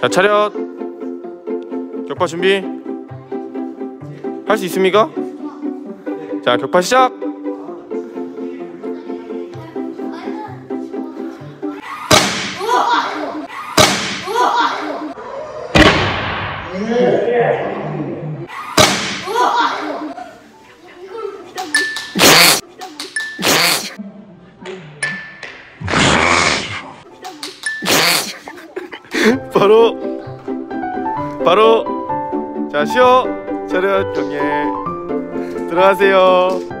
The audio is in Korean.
자 차렷. 격파 준비. 할 수 있습니까? 자 격파 시작 바로 바로 자 쉬어! 차렷 경례. 들어가세요